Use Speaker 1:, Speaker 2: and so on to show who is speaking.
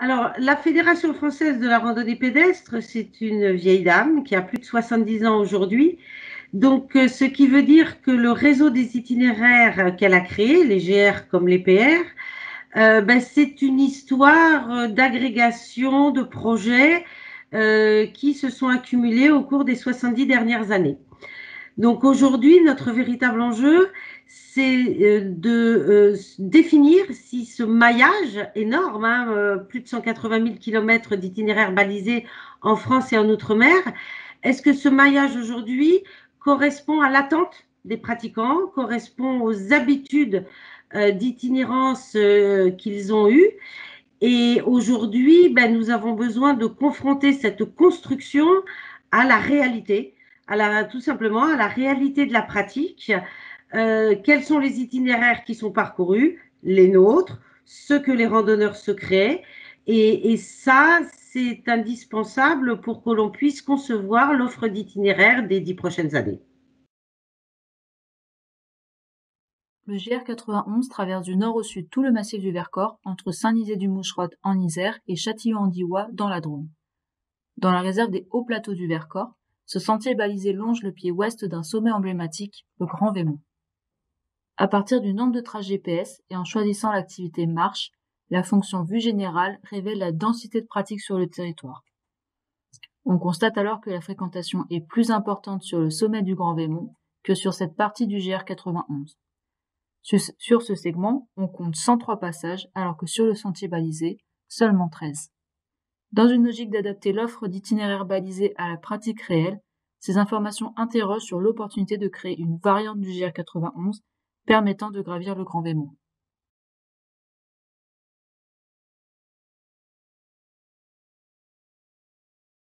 Speaker 1: Alors, la Fédération française de la randonnée pédestre, c'est une vieille dame qui a plus de 70 ans aujourd'hui. Donc, euh, ce qui veut dire que le réseau des itinéraires qu'elle a créé, les GR comme les PR, euh, ben, c'est une histoire euh, d'agrégation de projets qui se sont accumulés au cours des 70 dernières années. Donc aujourd'hui, notre véritable enjeu, c'est euh, de euh, définir si ce maillage énorme, hein, euh, plus de 180 000 kilomètres d'itinéraires balisés en France et en Outre-mer, est-ce que ce maillage aujourd'hui correspond à l'attente des pratiquants, correspond aux habitudes d'itinérance qu'ils ont eues? Et aujourd'hui, ben, nous avons besoin de confronter cette construction à la réalité, à la, tout simplement à la réalité de la pratique euh, quels sont les itinéraires qui sont parcourus, les nôtres, ceux que les randonneurs se créent. Et, ça, c'est indispensable pour que l'on puisse concevoir l'offre d'itinéraires des dix prochaines années.
Speaker 2: Le GR91 traverse du nord au sud tout le massif du Vercors, entre Saint-Nizet-du-Moucherotte en Isère et Châtillon-en-Diois dans la Drôme. Dans la réserve des hauts plateaux du Vercors, ce sentier balisé longe le pied ouest d'un sommet emblématique, le Grand Vémont. À partir du nombre de traces GPS et en choisissant l'activité marche, la fonction vue générale révèle la densité de pratique sur le territoire. On constate alors que la fréquentation est plus importante sur le sommet du Grand Vémont que sur cette partie du GR91. Sur ce segment, on compte 103 passages alors que sur le sentier balisé, seulement 13. Dans une logique d'adapter l'offre d'itinéraires balisés à la pratique réelle, ces informations interrogent sur l'opportunité de créer une variante du GR91 permettant de gravir le Grand Vémont.